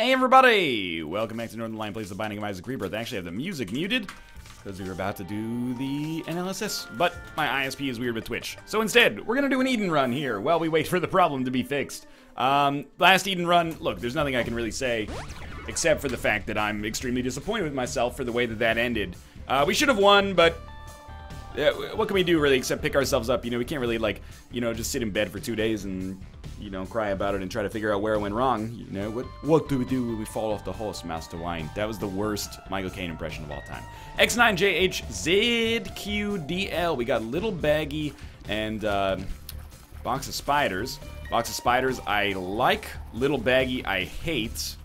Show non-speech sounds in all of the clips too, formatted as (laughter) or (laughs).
Hey everybody! Welcome back to Northernlion Plays the Binding of Isaac Rebirth. I actually have the music muted because we were about to do the NLSS, but my ISP is weird with Twitch. So instead, we're gonna do an Eden run here while we wait for the problem to be fixed. Um, last Eden run, look, there's nothing I can really say except for the fact that I'm extremely disappointed with myself for the way that that ended. Uh, we should have won, but what can we do really except pick ourselves up? You know, we can't really like, you know, just sit in bed for two days and you know, cry about it and try to figure out where it went wrong. You know, what what do we do when we fall off the horse, Master Wayne? That was the worst Michael Caine impression of all time. X9JHZQDL. We got Little Baggy and uh, Box of Spiders. Box of Spiders, I like. Little Baggy, I hate.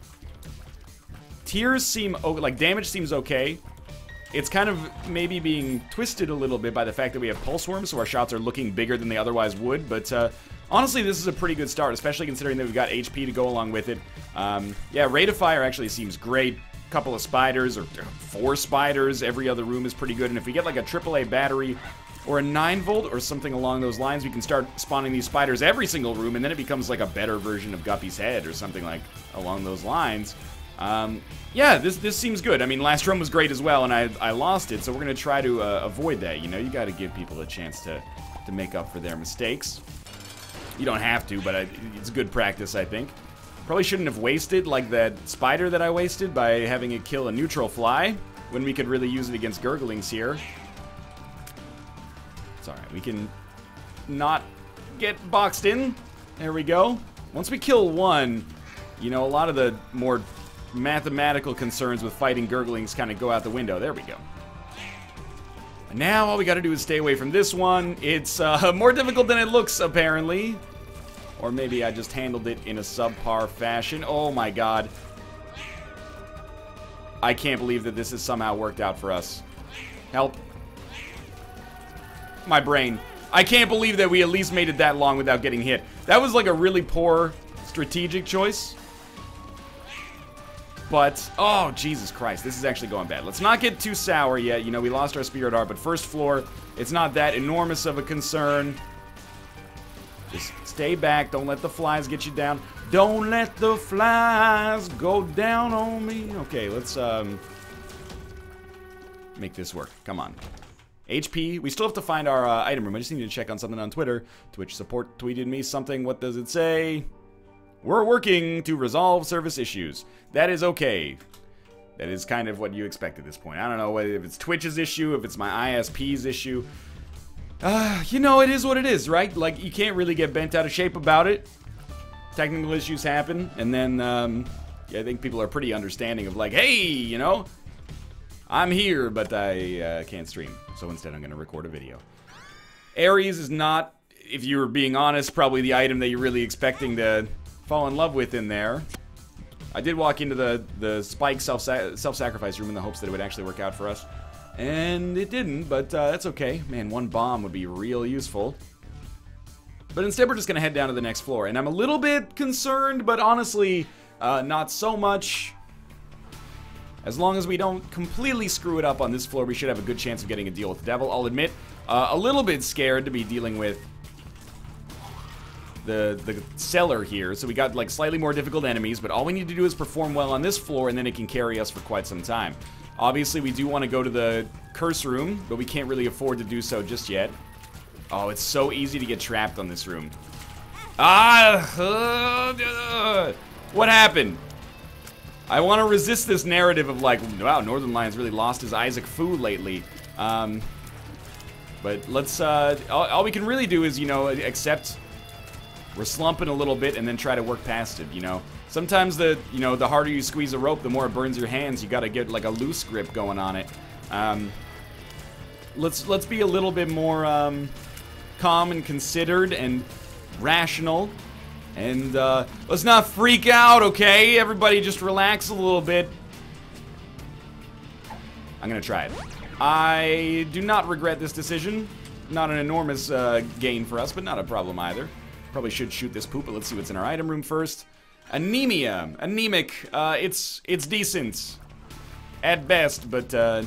Tears seem, like, damage seems okay. It's kind of maybe being twisted a little bit by the fact that we have Pulse Worms, so our shots are looking bigger than they otherwise would, but uh, Honestly, this is a pretty good start, especially considering that we've got HP to go along with it. Um, yeah, Rate of Fire actually seems great. Couple of spiders, or four spiders, every other room is pretty good. And if we get like a AAA battery or a 9 volt or something along those lines, we can start spawning these spiders every single room, and then it becomes like a better version of Guppy's head or something like along those lines. Um, yeah, this this seems good. I mean, last run was great as well, and I, I lost it, so we're going to try to uh, avoid that. You know, you got to give people a chance to, to make up for their mistakes. You don't have to, but I, it's good practice, I think. Probably shouldn't have wasted, like that spider that I wasted, by having it kill a neutral fly, when we could really use it against gurglings here. It's alright, we can not get boxed in. There we go. Once we kill one, you know, a lot of the more mathematical concerns with fighting gurglings kind of go out the window. There we go. Now all we gotta do is stay away from this one. It's uh, (laughs) more difficult than it looks, apparently. Or maybe I just handled it in a subpar fashion. Oh my god. I can't believe that this has somehow worked out for us. Help. My brain. I can't believe that we at least made it that long without getting hit. That was like a really poor strategic choice. But, oh, Jesus Christ, this is actually going bad. Let's not get too sour yet. You know, we lost our Spirit Heart, but first floor, it's not that enormous of a concern. Just stay back. Don't let the flies get you down. Don't let the flies go down on me. Okay, let's um, make this work. Come on. HP. We still have to find our uh, item room. I just need to check on something on Twitter. Twitch support tweeted me something. What does it say? We're working to resolve service issues. That is okay. That is kind of what you expect at this point. I don't know whether if it's Twitch's issue, if it's my ISP's issue. Uh, you know, it is what it is, right? Like, you can't really get bent out of shape about it. Technical issues happen, and then, um, yeah, I think people are pretty understanding of like, hey, you know, I'm here, but I uh, can't stream. So instead, I'm going to record a video. Aries is not, if you were being honest, probably the item that you're really expecting to fall in love with in there. I did walk into the, the Spike self-sacrifice room in the hopes that it would actually work out for us. And it didn't, but uh, that's okay. Man, one bomb would be real useful. But instead, we're just going to head down to the next floor. And I'm a little bit concerned, but honestly, uh, not so much. As long as we don't completely screw it up on this floor, we should have a good chance of getting a deal with the devil. I'll admit, uh, a little bit scared to be dealing with the, the cellar here. So we got like slightly more difficult enemies, but all we need to do is perform well on this floor and then it can carry us for quite some time. Obviously, we do want to go to the curse room, but we can't really afford to do so just yet. Oh, it's so easy to get trapped on this room. Ah! Uh, what happened? I want to resist this narrative of like, wow, Northernlion's really lost his Isaac Fu lately. Um, but let's, uh, all, all we can really do is, you know, accept we're slumping a little bit and then try to work past it, you know? Sometimes the, you know, the harder you squeeze a rope, the more it burns your hands. You gotta get like a loose grip going on it. Um, let's, let's be a little bit more, um, calm and considered and rational. And, uh, let's not freak out, okay? Everybody just relax a little bit. I'm gonna try it. I do not regret this decision. Not an enormous uh, gain for us, but not a problem either. Probably should shoot this poop, but let's see what's in our item room first. Anemia. Anemic. Uh, it's, it's decent. At best, but, uh,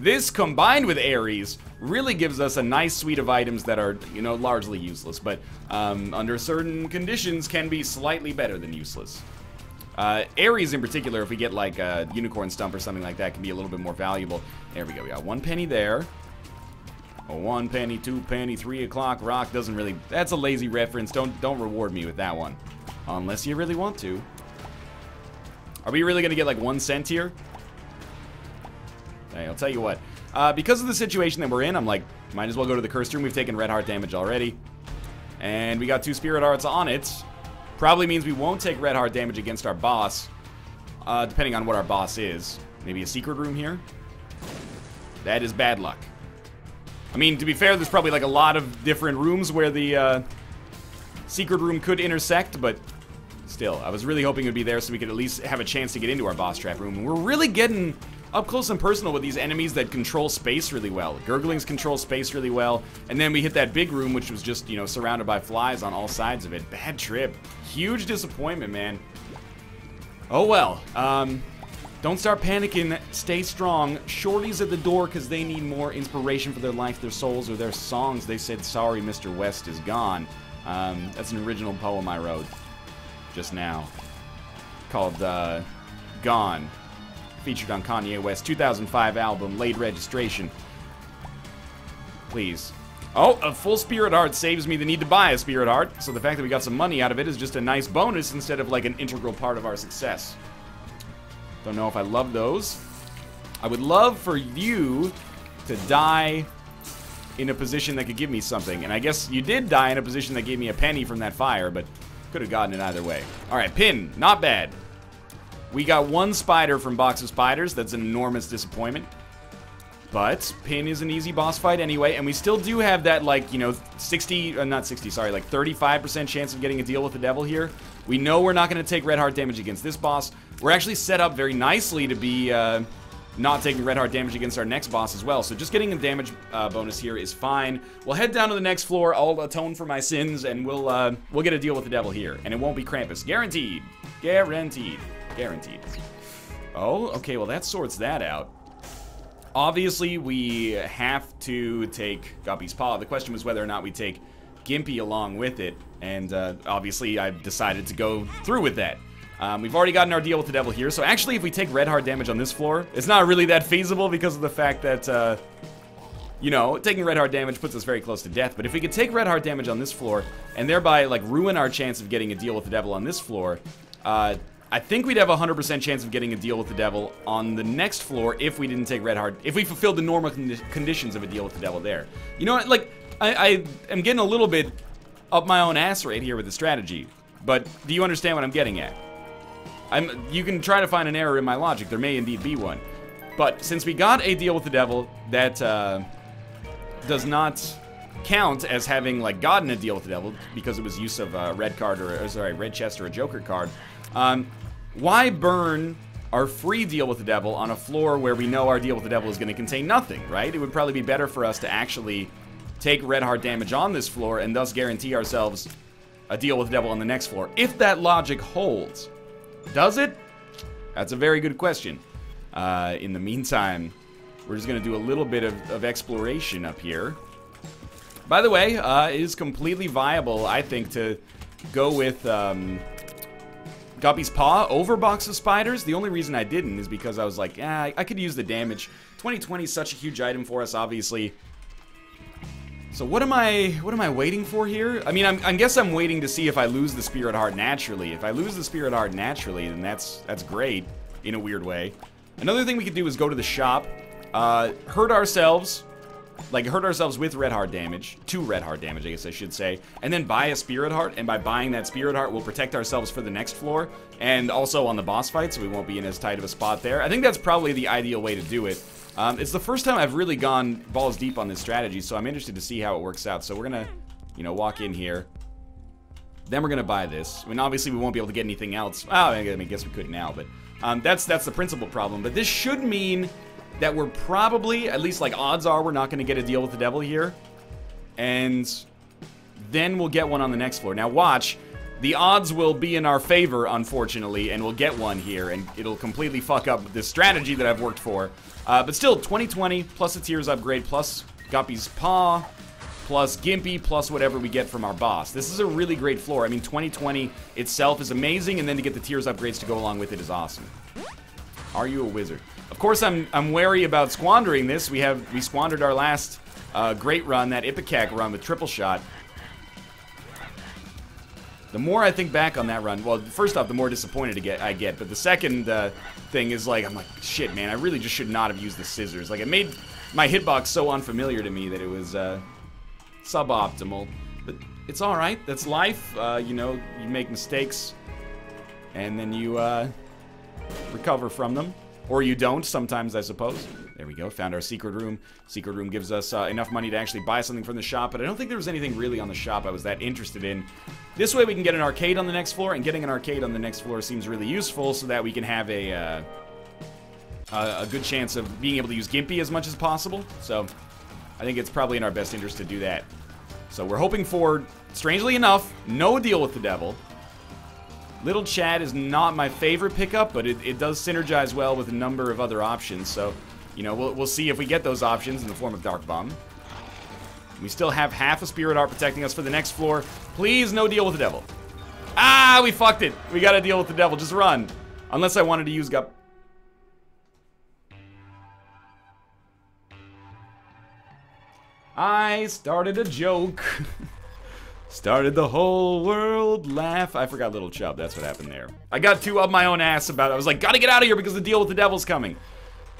This, combined with Aries, really gives us a nice suite of items that are, you know, largely useless, but, um, under certain conditions can be slightly better than useless. Uh, Aries in particular, if we get like a Unicorn Stump or something like that, can be a little bit more valuable. There we go. We got one penny there. A one penny, two penny, three o'clock rock doesn't really... That's a lazy reference. Don't don't reward me with that one. Unless you really want to. Are we really to get like one cent here? Hey, I'll tell you what. Uh, because of the situation that we're in, I'm like, might as well go to the cursed room. We've taken red heart damage already. And we got two spirit hearts on it. Probably means we won't take red heart damage against our boss. Uh, depending on what our boss is. Maybe a secret room here? That is bad luck. I mean, to be fair, there's probably like a lot of different rooms where the uh, secret room could intersect, but still, I was really hoping it would be there so we could at least have a chance to get into our boss trap room. And we're really getting up close and personal with these enemies that control space really well. Gurglings control space really well, and then we hit that big room, which was just, you know, surrounded by flies on all sides of it. Bad trip. Huge disappointment, man. Oh well. Um, don't start panicking. Stay strong. Shorty's at the door because they need more inspiration for their life, their souls, or their songs. They said, sorry, Mr. West is gone. Um, that's an original poem I wrote just now called uh, Gone. Featured on Kanye West's 2005 album, Late Registration. Please. Oh, a full Spirit Heart saves me the need to buy a Spirit Heart, so the fact that we got some money out of it is just a nice bonus instead of like an integral part of our success. Don't know if I love those. I would love for you to die in a position that could give me something. And I guess you did die in a position that gave me a penny from that fire, but could have gotten it either way. All right, pin. Not bad. We got one spider from Box of Spiders. That's an enormous disappointment. But Pin is an easy boss fight anyway, and we still do have that, like, you know, 60, uh, not 60, sorry, like 35% chance of getting a deal with the devil here. We know we're not going to take red heart damage against this boss. We're actually set up very nicely to be uh, not taking red heart damage against our next boss as well. So just getting a damage uh, bonus here is fine. We'll head down to the next floor. I'll atone for my sins, and we'll uh, we'll get a deal with the devil here. And it won't be Krampus. Guaranteed. Guaranteed. Guaranteed. Oh, okay, well that sorts that out. Obviously, we have to take Guppy's Paw. The question was whether or not we take Gimpy along with it, and uh, obviously I decided to go through with that. Um, we've already gotten our deal with the devil here, so actually if we take red heart damage on this floor, it's not really that feasible because of the fact that, uh, you know, taking red heart damage puts us very close to death, but if we could take red heart damage on this floor, and thereby, like, ruin our chance of getting a deal with the devil on this floor, uh, I think we'd have a 100% chance of getting a deal with the devil on the next floor if we didn't take red heart, if we fulfilled the normal condi conditions of a deal with the devil there. You know what, like, I, I am getting a little bit up my own ass right here with the strategy, but do you understand what I'm getting at? I'm, you can try to find an error in my logic. There may indeed be one. But since we got a deal with the devil that uh, does not count as having like gotten a deal with the devil because it was use of a red card or, or sorry red chest or a joker card, um, why burn our free deal with the devil on a floor where we know our deal with the devil is going to contain nothing, right? It would probably be better for us to actually take red heart damage on this floor and thus guarantee ourselves a deal with the devil on the next floor. If that logic holds. Does it? That's a very good question. Uh, in the meantime, we're just going to do a little bit of, of, exploration up here. By the way, uh, it is completely viable, I think, to go with um, Guppy's Paw over Box of Spiders. The only reason I didn't is because I was like, ah, I could use the damage. 2020 is such a huge item for us, obviously. So what am I what am I waiting for here? I mean, I'm, I guess I'm waiting to see if I lose the Spirit Heart naturally. If I lose the Spirit Heart naturally, then that's that's great in a weird way. Another thing we could do is go to the shop, uh, hurt ourselves, like hurt ourselves with red heart damage, two red heart damage, I guess I should say, and then buy a spirit heart, and by buying that spirit heart, we'll protect ourselves for the next floor, and also on the boss fight, so we won't be in as tight of a spot there. I think that's probably the ideal way to do it. Um, it's the first time I've really gone balls deep on this strategy, so I'm interested to see how it works out. So we're gonna, you know, walk in here. Then we're gonna buy this. I mean, obviously we won't be able to get anything else. Oh, I mean, I guess we could now, but um, that's that's the principal problem. But this should mean that we're probably, at least like odds are, we're not gonna get a deal with the devil here, and then we'll get one on the next floor. Now watch. The odds will be in our favor, unfortunately, and we'll get one here, and it'll completely fuck up the strategy that I've worked for. Uh, but still, 2020, plus a Tears upgrade, plus Guppy's Paw, plus Gimpy, plus whatever we get from our boss. This is a really great floor. I mean, 2020 itself is amazing, and then to get the tears upgrades to go along with it is awesome. Are you a wizard? Of course, I'm I'm wary about squandering this. We have we squandered our last uh, great run, that Ipecac run with triple shot. The more I think back on that run, well, first off, the more disappointed I get, I get. But the second uh, thing is like, I'm like, shit, man, I really just should not have used the scissors. Like, it made my hitbox so unfamiliar to me that it was uh, suboptimal. But it's all right. That's life. Uh, you know, you make mistakes, and then you uh, recover from them. Or you don't, sometimes, I suppose. There we go, found our secret room. Secret room gives us uh, enough money to actually buy something from the shop, but I don't think there was anything really on the shop I was that interested in. This way we can get an arcade on the next floor, and getting an arcade on the next floor seems really useful so that we can have a, uh, a good chance of being able to use Gimpy as much as possible. So I think it's probably in our best interest to do that. So we're hoping for, strangely enough, no deal with the devil. Little Chad is not my favorite pickup, but it, it does synergize well with a number of other options, so, you know, we'll, we'll see if we get those options in the form of Dark Bum. We still have half a Spirit Heart protecting us for the next floor. Please, no deal with the Devil. Ah, we fucked it. We gotta deal with the Devil. Just run. Unless I wanted to use Gup... I started a joke. (laughs) Started the whole world laugh. I forgot Little Chub. That's what happened there. I got too up my own ass about it. I was like, gotta get out of here because the deal with the devil's coming.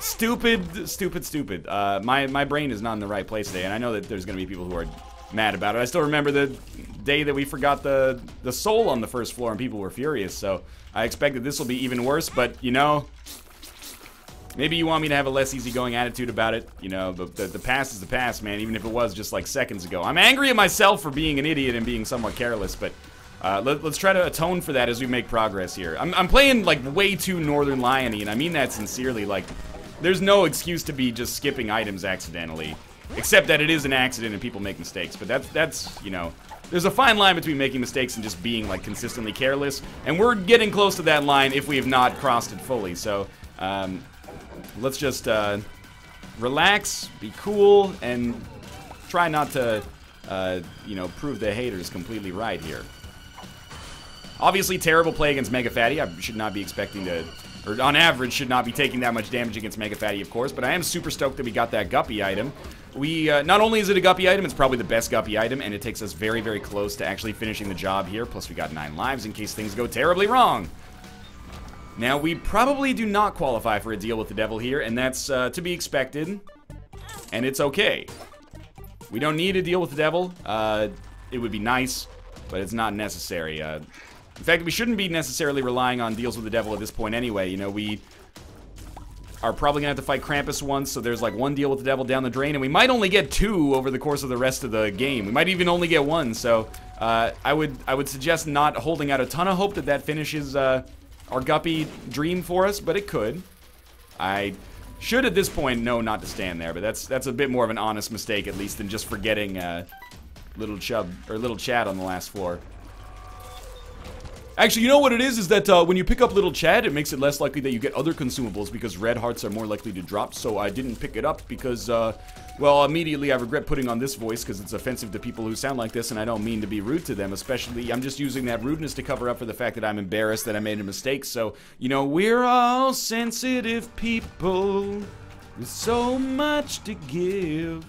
Stupid, stupid, stupid. Uh, my, my brain is not in the right place today, and I know that there's gonna be people who are mad about it. I still remember the day that we forgot the, the soul on the first floor and people were furious, so I expect that this will be even worse, but, you know, Maybe you want me to have a less easygoing attitude about it, you know, but the, the past is the past, man, even if it was just like seconds ago. I'm angry at myself for being an idiot and being somewhat careless, but uh, let, us try to atone for that as we make progress here. I'm, I'm playing, like, way too Northernlion and I mean that sincerely. Like, there's no excuse to be just skipping items accidentally. Except that it is an accident and people make mistakes. But that's, that's you know, there's a fine line between making mistakes and just being, like, consistently careless. And we're getting close to that line if we have not crossed it fully. So, um, let's just uh, relax, be cool, and try not to, uh, you know, prove the haters completely right here. Obviously, terrible play against Mega Fatty. I should not be expecting to, or on average, should not be taking that much damage against Mega Fatty, of course, but I am super stoked that we got that Guppy item. We, uh, not only is it a Guppy item, it's probably the best Guppy item, and it takes us very, very close to actually finishing the job here, plus we got 9 lives in case things go terribly wrong. Now, we probably do not qualify for a deal with the devil here, and that's uh, to be expected, and it's okay. We don't need a deal with the devil. Uh, it would be nice, but it's not necessary. In fact, we shouldn't be necessarily relying on deals with the devil at this point anyway. You know, we are probably going to have to fight Krampus once, so there's like one deal with the devil down the drain, and we might only get two over the course of the rest of the game. We might even only get one, so uh, I would I would suggest not holding out a ton of hope that that finishes uh, our guppy dream for us, but it could. I should at this point know not to stand there, but that's that's a bit more of an honest mistake at least than just forgetting uh, little chub or little Chad on the last floor. Actually, you know what it is? Is that uh, when you pick up Little Chad, it makes it less likely that you get other consumables because red hearts are more likely to drop, so I didn't pick it up because, uh, well, immediately I regret putting on this voice because it's offensive to people who sound like this, and I don't mean to be rude to them, especially, I'm just using that rudeness to cover up for the fact that I'm embarrassed that I made a mistake, so, you know, we're all sensitive people with so much to give.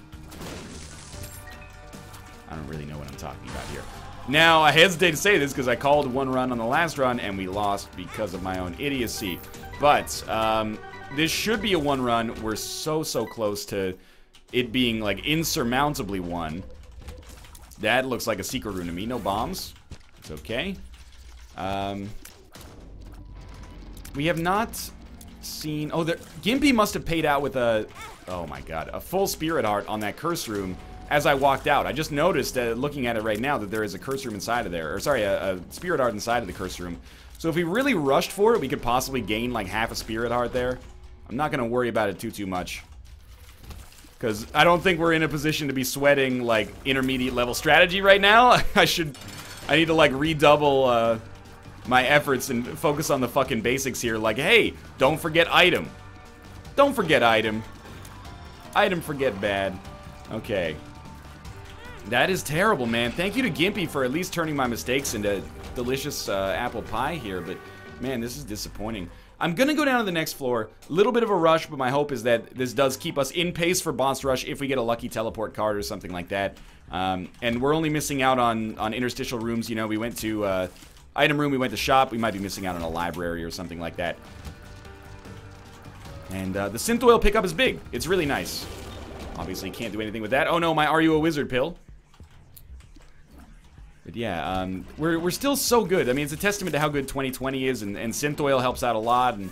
I don't really know what I'm talking about here. Now, I hesitate to say this because I called one run on the last run and we lost because of my own idiocy. But, um, this should be a one run. We're so, so close to it being, like, insurmountably one. That looks like a secret room to me. No bombs. It's okay. Um, we have not seen... Oh, the, Gimpy must have paid out with a... Oh, my God. A full Spirit Heart on that curse room as I walked out. I just noticed, uh, looking at it right now, that there is a curse room inside of there. Or, sorry, a, a spirit heart inside of the curse room. So if we really rushed for it, we could possibly gain, like, half a spirit heart there. I'm not going to worry about it too, too much. Because I don't think we're in a position to be sweating, like, intermediate level strategy right now. (laughs) I should... I need to, like, redouble, uh, my efforts and focus on the fucking basics here. Like, hey, don't forget item. Don't forget item. Item forget bad. Okay. That is terrible, man. Thank you to Gimpy for at least turning my mistakes into delicious uh, apple pie here, but man, this is disappointing. I'm gonna go down to the next floor. A little bit of a rush, but my hope is that this does keep us in pace for boss rush if we get a lucky teleport card or something like that. Um, and we're only missing out on, on interstitial rooms. You know, we went to uh, item room, we went to shop. We might be missing out on a library or something like that. And uh, the Synthoil pickup is big. It's really nice. Obviously, can't do anything with that. Oh no, my Are You a Wizard pill. But yeah, um, we're, we're still so good. I mean, it's a testament to how good 2020 is, and, and Synthoil helps out a lot, and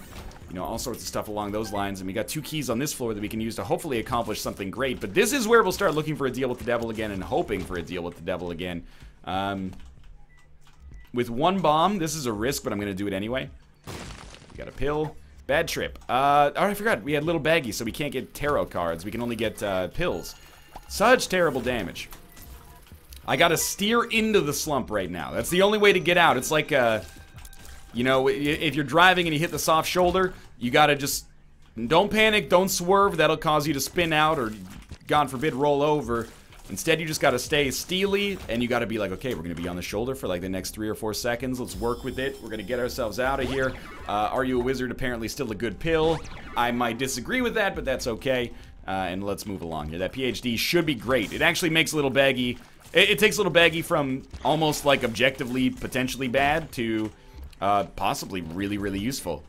you know, all sorts of stuff along those lines. And we got two keys on this floor that we can use to hopefully accomplish something great. But this is where we'll start looking for a deal with the devil again and hoping for a deal with the devil again. Um, with one bomb, this is a risk, but I'm going to do it anyway. We got a pill. Bad trip. Uh, oh, I forgot. We had little baggies, so we can't get tarot cards. We can only get uh, pills. Such terrible damage. I gotta steer into the slump right now. That's the only way to get out. It's like, uh, you know, if you're driving and you hit the soft shoulder, you gotta just... Don't panic, don't swerve. That'll cause you to spin out or, God forbid, roll over. Instead, you just gotta stay steely, and you gotta be like, okay, we're gonna be on the shoulder for like the next three or four seconds. Let's work with it. We're gonna get ourselves out of here. Uh, Are You a Wizard? Apparently still a good pill. I might disagree with that, but that's okay. Uh, and let's move along here. That PhD should be great. It actually makes a Little Baggy... It, it takes Little Baggy from almost like objectively potentially bad to uh, possibly really, really useful.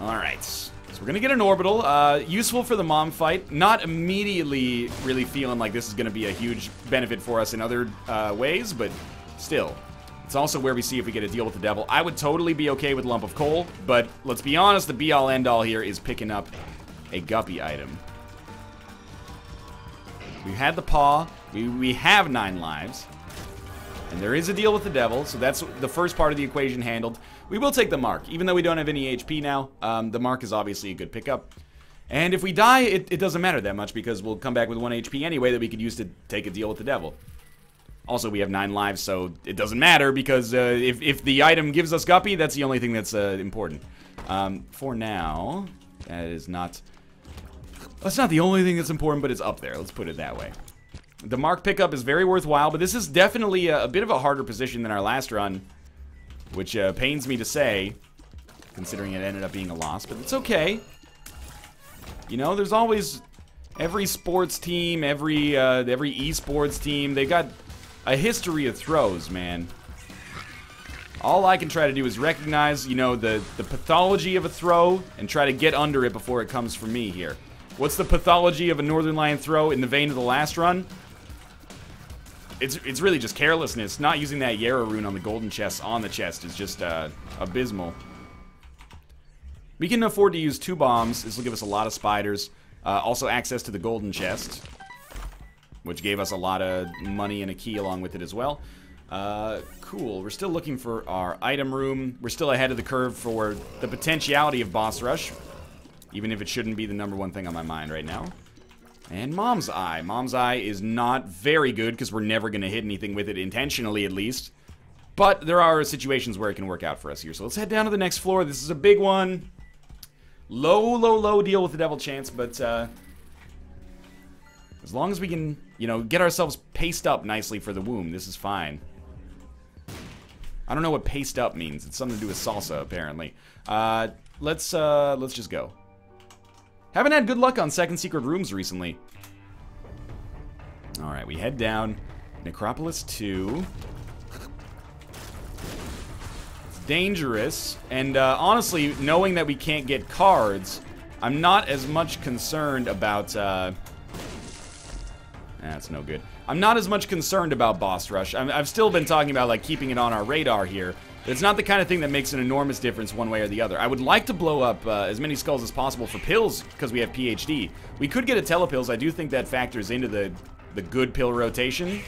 Alright. So we're gonna get an orbital. Uh, useful for the mom fight. Not immediately really feeling like this is gonna be a huge benefit for us in other uh, ways, but still. It's also where we see if we get a deal with the devil. I would totally be okay with Lump of Coal, but let's be honest, the be-all end-all here is picking up a Guppy item. We had the paw. We, we have nine lives. And there is a deal with the devil, so that's the first part of the equation handled. We will take the mark, even though we don't have any HP now. Um, the mark is obviously a good pickup. And if we die, it, it doesn't matter that much because we'll come back with 1 HP anyway that we could use to take a deal with the devil. Also, we have 9 lives, so it doesn't matter because uh, if, if the item gives us Guppy, that's the only thing that's uh, important. Um, for now, that is not... That's not the only thing that's important, but it's up there. Let's put it that way. The mark pickup is very worthwhile, but this is definitely a, a bit of a harder position than our last run, which uh, pains me to say, considering it ended up being a loss, but it's okay. You know, there's always every sports team, every uh, every esports team, they got a history of throws, man. All I can try to do is recognize, you know, the, the pathology of a throw and try to get under it before it comes for me here. What's the pathology of a Northernlion throw in the vein of the last run? it's it's really just carelessness. Not using that Jera rune on the golden chest on the chest is just uh, abysmal. We can afford to use two bombs. This will give us a lot of spiders. Uh, also access to the golden chest, which gave us a lot of money and a key along with it as well. Uh, cool. We're still looking for our item room. We're still ahead of the curve for the potentiality of boss rush, even if it shouldn't be the number one thing on my mind right now. And Mom's Eye. Mom's Eye is not very good because we're never going to hit anything with it intentionally, at least. But there are situations where it can work out for us here. So let's head down to the next floor. This is a big one. Low, low, low deal with the devil chance, but uh, as long as we can, you know, get ourselves paced up nicely for the womb, this is fine. I don't know what paced up means. It's something to do with salsa, apparently. Uh, let's, uh, let's just go. Haven't had good luck on second secret rooms recently. Alright, we head down. Necropolis 2. It's dangerous. And uh, honestly, knowing that we can't get cards, I'm not as much concerned about... Uh, that's no good. I'm not as much concerned about boss rush. i have still been talking about like keeping it on our radar here. It's not the kind of thing that makes an enormous difference one way or the other. I would like to blow up uh, as many skulls as possible for pills because we have PhD. We could get a telepills. I do think that factors into the, the good pill rotation.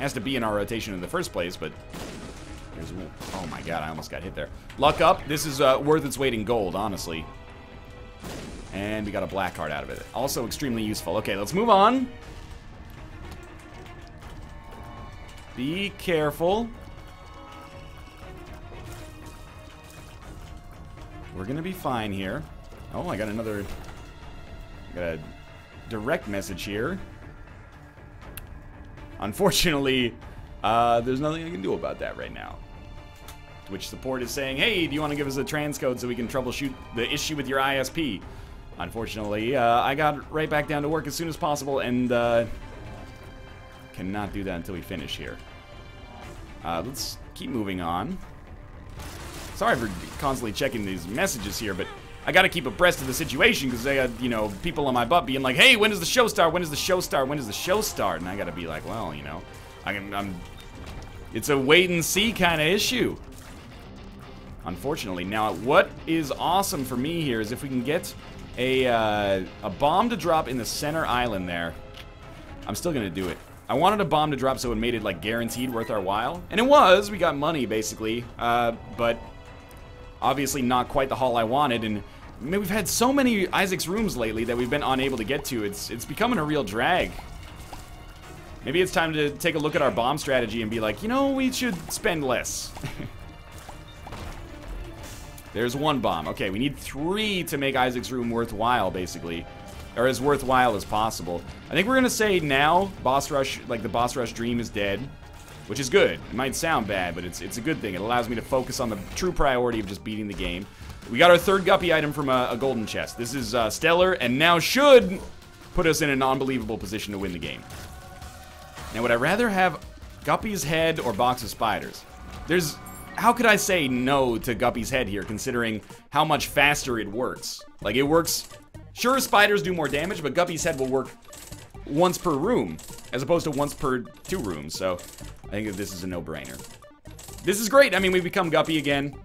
Has to be in our rotation in the first place, but... There's, oh my god, I almost got hit there. Luck up. This is uh, worth its weight in gold, honestly. And we got a black card out of it. Also extremely useful. Okay, let's move on. Be careful. We're gonna be fine here. Oh, I got another... got a direct message here. Unfortunately, uh, there's nothing I can do about that right now. Twitch support is saying, hey, do you want to give us a transcode so we can troubleshoot the issue with your ISP? Unfortunately, uh, I got right back down to work as soon as possible and uh, cannot do that until we finish here. Uh, let's keep moving on. Sorry for constantly checking these messages here, but I gotta keep abreast of the situation because they got, you know, people on my butt being like, hey, when does the show start? When does the show start? When does the show start? And I gotta be like, well, you know, I can, I'm, it's a wait and see kind of issue unfortunately. Now, what is awesome for me here is if we can get a, uh, a bomb to drop in the center island there, I'm still to do it. I wanted a bomb to drop so it made it, like, guaranteed worth our while. And it was. We got money, basically. Uh, but obviously not quite the haul I wanted. And I mean, we've had so many Isaac's rooms lately that we've been unable to get to. It's, it's becoming a real drag. Maybe it's time to take a look at our bomb strategy and be like, you know, we should spend less. (laughs) There's one bomb. Okay, we need three to make Isaac's room worthwhile, basically. Or as worthwhile as possible. I think we're gonna say now, boss rush, like the boss rush dream is dead. Which is good. It might sound bad, but it's, it's a good thing. It allows me to focus on the true priority of just beating the game. We got our third Guppy item from a, a golden chest. This is uh, stellar, and now should put us in an unbelievable position to win the game. Now, would I rather have Guppy's head or box of spiders? There's how could I say no to Guppy's head here, considering how much faster it works? Like, it works... Sure, spiders do more damage, but Guppy's head will work once per room, as opposed to once per two rooms, so I think that this is a no-brainer. This is great. I mean, we become Guppy again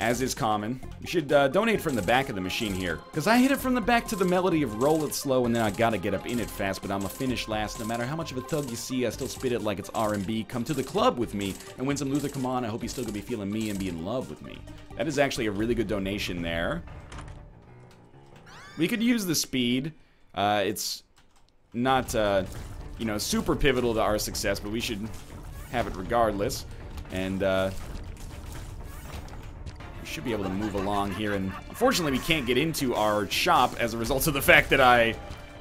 as is common. You should uh, donate from the back of the machine here. Because I hit it from the back to the melody of roll it slow and then I gotta get up in it fast, but I'ma finish last. No matter how much of a thug you see, I still spit it like it's R&B. Come to the club with me and win some Luther, come on. I hope you still gonna be feeling me and be in love with me. That is actually a really good donation there. We could use the speed. Uh, it's not, uh, you know, super pivotal to our success, but we should have it regardless. And, uh, we should be able to move along here. And unfortunately, we can't get into our shop as a result of the fact that I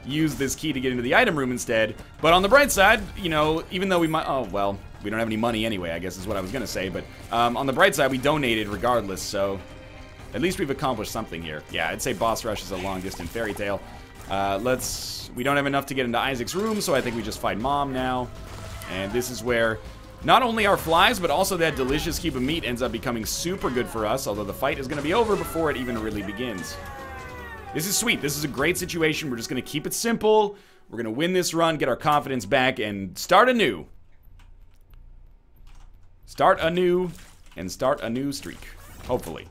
used this key to get into the item room instead. But on the bright side, you know, even though we might... Oh, well, we don't have any money anyway, I guess is what I was going to say. But um, on the bright side, we donated regardless, so... At least we've accomplished something here. Yeah, I'd say Boss Rush is a long-distance fairy tale. Uh, let's... We don't have enough to get into Isaac's room, so I think we just fight Mom now. And this is where not only our flies, but also that delicious cube of meat ends up becoming super good for us, although the fight is going to be over before it even really begins. This is sweet. This is a great situation. We're just going to keep it simple. We're going to win this run, get our confidence back, and start anew. Start anew and start a new streak. Hopefully.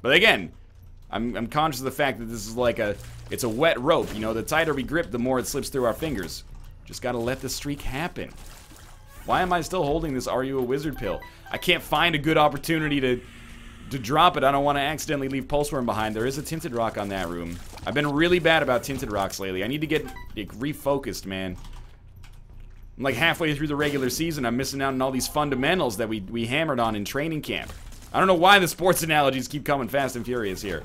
But again, I'm, I'm conscious of the fact that this is like a, it's a wet rope. You know, the tighter we grip, the more it slips through our fingers. Just gotta let the streak happen. Why am I still holding this Are You a Wizard pill? I can't find a good opportunity to to drop it. I don't want to accidentally leave Pulse Worm behind. There is a Tinted Rock on that room. I've been really bad about Tinted Rocks lately. I need to get like, refocused, man. I'm like halfway through the regular season. I'm missing out on all these fundamentals that we, we hammered on in training camp. I don't know why the sports analogies keep coming fast and furious here.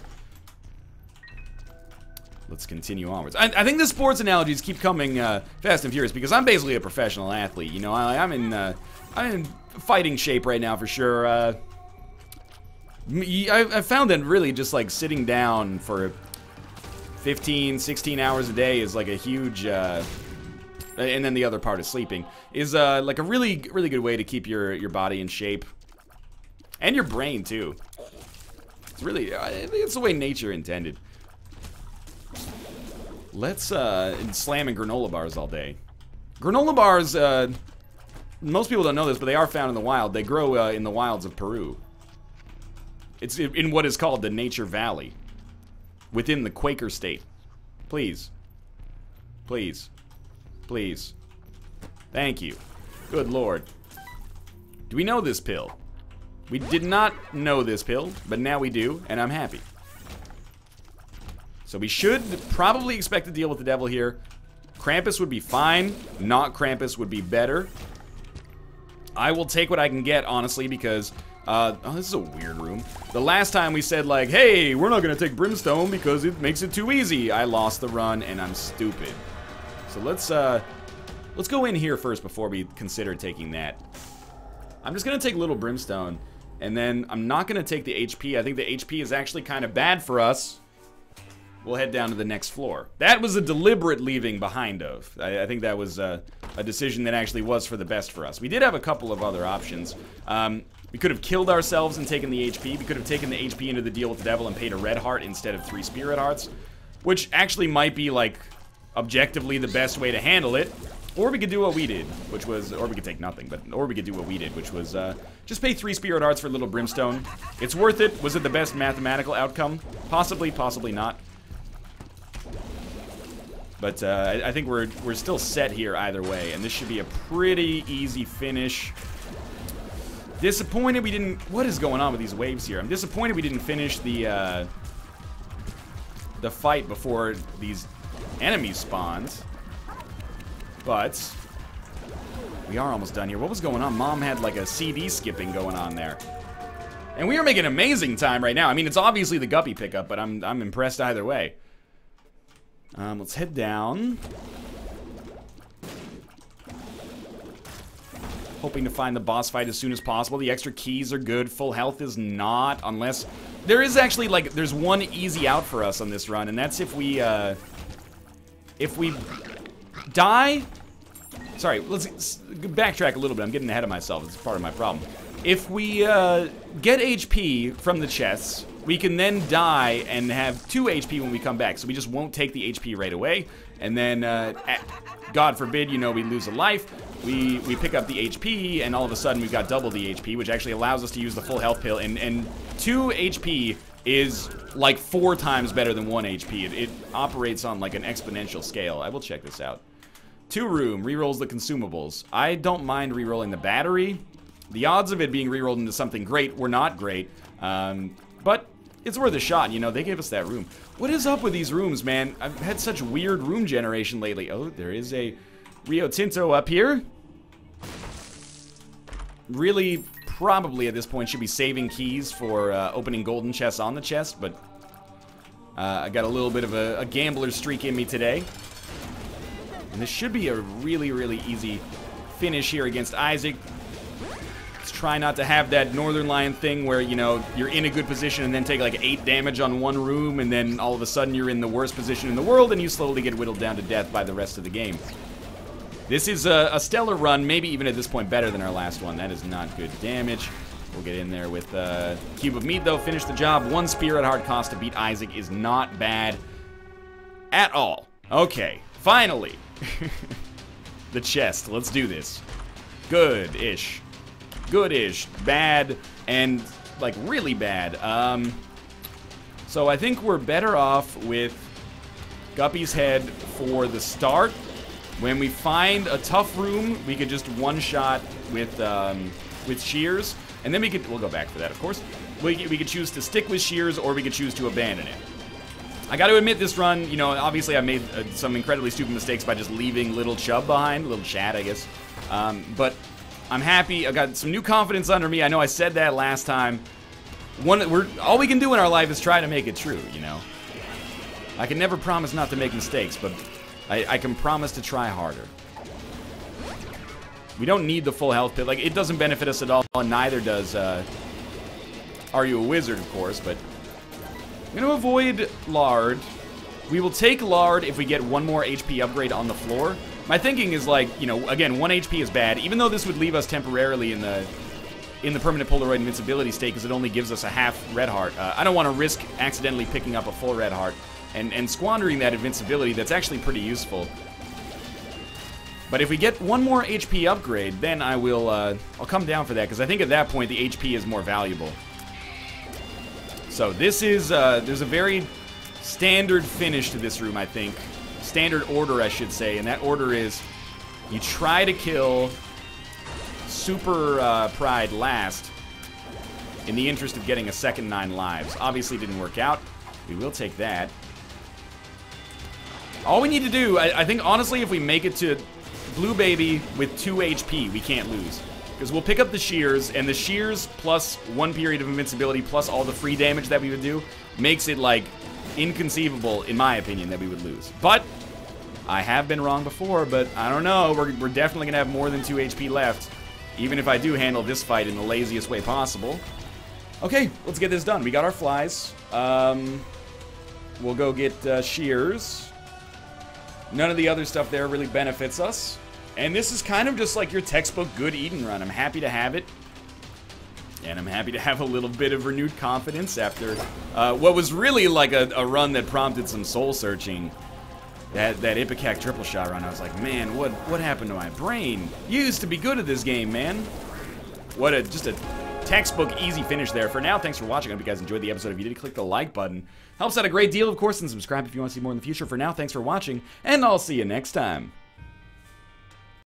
Let's continue onwards. I, I, think the sports analogies keep coming uh, fast and furious because I'm basically a professional athlete. You know, I, am in uh, I'm in fighting shape right now for sure. Uh, I, I found that really just like sitting down for 15, 16 hours a day is like a huge. Uh, and then the other part is sleeping is uh, like a really really good way to keep your your body in shape and your brain too. It's really it's the way nature intended. Let's uh, slam in granola bars all day. Granola bars, uh, most people don't know this, but they are found in the wild. They grow uh, in the wilds of Peru. It's in what is called the Nature Valley, within the Quaker state. Please. Please. Please. Thank you. Good lord. Do we know this pill? We did not know this pill, but now we do, and I'm happy. So we should probably expect to deal with the devil here. Krampus would be fine. Not Krampus would be better. I will take what I can get, honestly, because... Uh, oh, this is a weird room. The last time we said, like, hey, we're not going to take Brimstone because it makes it too easy. I lost the run, and I'm stupid. So let's, uh... Let's go in here first before we consider taking that. I'm just going to take Little Brimstone, and then I'm not going to take the HP. I think the HP is actually kind of bad for us. We'll head down to the next floor. That was a deliberate leaving behind of. I, I think that was a, a, decision that actually was for the best for us. We did have a couple of other options. Um, we could have killed ourselves and taken the HP. We could have taken the HP into the deal with the devil and paid a red heart instead of three spirit hearts. Which actually might be, like, objectively the best way to handle it. Or we could do what we did, which was, or we could take nothing, but, or we could do what we did, which was, uh, just pay three Spirit Hearts for a Little Brimstone. It's worth it. Was it the best mathematical outcome? Possibly, possibly not. But, uh, I, I think we're, we're still set here either way, and this should be a pretty easy finish. Disappointed we didn't, what is going on with these waves here? I'm disappointed we didn't finish the, uh, the fight before these enemies spawned. But we are almost done here. What was going on? Mom had like a CD skipping going on there. And we are making amazing time right now. I mean, it's obviously the Guppy pickup, but I'm, I'm impressed either way. Um, let's head down. Hoping to find the boss fight as soon as possible. The extra keys are good. Full health is not, unless... There is actually, like, there's one easy out for us on this run, and that's if we, uh... If we die... Sorry, let's backtrack a little bit. I'm getting ahead of myself. It's part of my problem. If we uh, get HP from the chests, we can then die and have 2 HP when we come back. So we just won't take the HP right away. And then, uh, at, God forbid, you know, we lose a life. We, we pick up the HP, and all of a sudden we've got double the HP, which actually allows us to use the full health pill. And, and 2 HP is like 4 times better than 1 HP. It, it operates on like an exponential scale. I will check this out. Two room, rerolls the consumables. I don't mind rerolling the battery. The odds of it being rerolled into something great were not great. Um, but it's worth a shot, you know, they gave us that room. What is up with these rooms, man? I've had such weird room generation lately. Oh, there is a Rio Tinto up here. Really, probably at this point should be saving keys for uh, opening golden chests on the chest, but uh, I got a little bit of a, a gambler streak in me today. And this should be a really, really easy finish here against Isaac. Let's try not to have that Northernlion thing where, you know, you're in a good position and then take like 8 damage on one room and then all of a sudden you're in the worst position in the world and you slowly get whittled down to death by the rest of the game. This is a, a stellar run, maybe even at this point better than our last one. That is not good damage. We'll get in there with uh, Cube of Meat, though. Finish the job. One spirit heart cost to beat Isaac is not bad at all. Okay, finally. (laughs) the chest. Let's do this. Good-ish. Good-ish. Bad and, like, really bad. Um, so I think we're better off with Guppy's head for the start. When we find a tough room, we could just one-shot with, um, with Shears. And then we could, we'll go back for that, of course. We, we could choose to stick with Shears, or we could choose to abandon it. I got to admit, this run, you know, obviously I made uh, some incredibly stupid mistakes by just leaving Little Chub behind, Little Chad, I guess. Um, but I'm happy. I got some new confidence under me. I know I said that last time. One, we're all we can do in our life is try to make it true. You know, I can never promise not to make mistakes, but I, I can promise to try harder. We don't need the full health pit. Like, it doesn't benefit us at all, and neither does, uh, Are You a Wizard, of course, but I'm going to avoid Lard. We will take Lard if we get one more HP upgrade on the floor. My thinking is like, you know, again, one HP is bad, even though this would leave us temporarily in the in the permanent Polaroid invincibility state because it only gives us a half red heart. Uh, I don't want to risk accidentally picking up a full red heart and, and squandering that invincibility that's actually pretty useful. But if we get one more HP upgrade, then I will, uh, I'll come down for that because I think at that point the HP is more valuable. So this is, uh, there's a very standard finish to this room, I think. Standard order, I should say, and that order is you try to kill Super uh, Pride last in the interest of getting a second nine lives. Obviously didn't work out. We will take that. All we need to do, I, I think honestly, if we make it to Blue Baby with 2 HP, we can't lose. Because we'll pick up the shears, and the shears plus one period of invincibility plus all the free damage that we would do makes it, like, inconceivable, in my opinion, that we would lose. But I have been wrong before, but I don't know. We're, we're definitely going to have more than 2 HP left, even if I do handle this fight in the laziest way possible. Okay, let's get this done. We got our flies. Um, we'll go get uh, shears. None of the other stuff there really benefits us. And this is kind of just like your textbook good Eden run. I'm happy to have it. And I'm happy to have a little bit of renewed confidence after uh, what was really like a, a, run that prompted some soul searching. That that Ipecac triple shot run, I was like, man, what what happened to my brain? You used to be good at this game, man. What a just a textbook easy finish there. For now, thanks for watching. I hope you guys enjoyed the episode. If you did, click the like button. Helps out a great deal, of course, and subscribe if you want to see more in the future. For now, thanks for watching, and I'll see you next time.